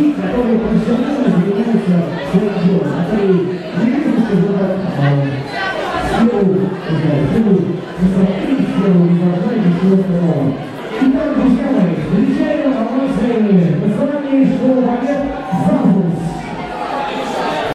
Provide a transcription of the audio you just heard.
людей, которые профессионально занимаются своим делом, которые не видят, что это силу, силу красоты, силу неважна и всего остального. Итак, друзья мои, встречаем овации национальной школы балет